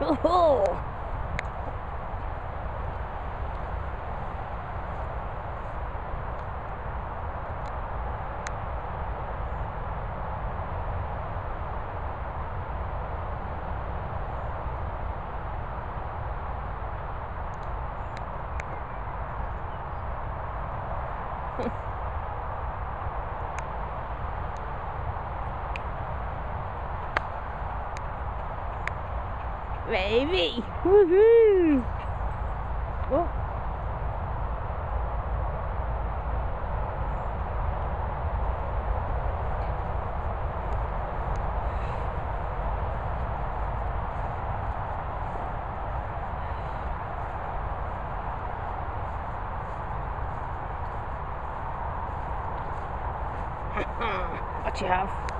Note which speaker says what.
Speaker 1: Oh. Baby! Woohoo! Oh. what you have?